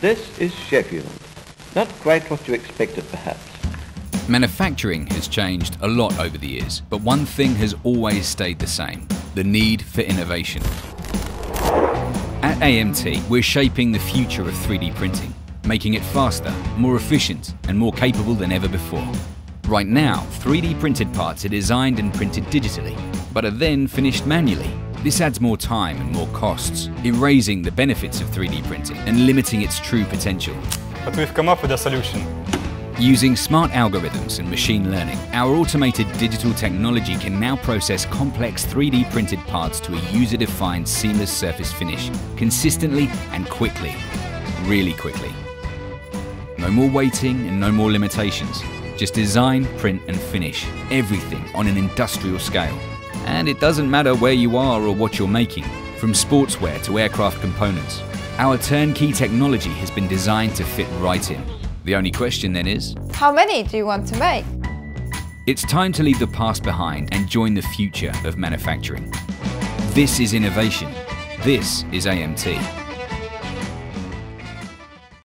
This is Sheffield. Not quite what you expected, perhaps. Manufacturing has changed a lot over the years, but one thing has always stayed the same the need for innovation. At AMT, we're shaping the future of 3D printing, making it faster, more efficient, and more capable than ever before. Right now, 3D printed parts are designed and printed digitally, but are then finished manually. This adds more time and more costs, erasing the benefits of 3D printing and limiting its true potential. But we've come up with a solution. Using smart algorithms and machine learning, our automated digital technology can now process complex 3D printed parts to a user-defined seamless surface finish, consistently and quickly. Really quickly. No more waiting and no more limitations. Just design, print and finish. Everything on an industrial scale. And it doesn't matter where you are or what you're making, from sportswear to aircraft components. Our turnkey technology has been designed to fit right in. The only question then is How many do you want to make? it's time to leave the past behind and join the future of manufacturing. This is innovation. This is AMT.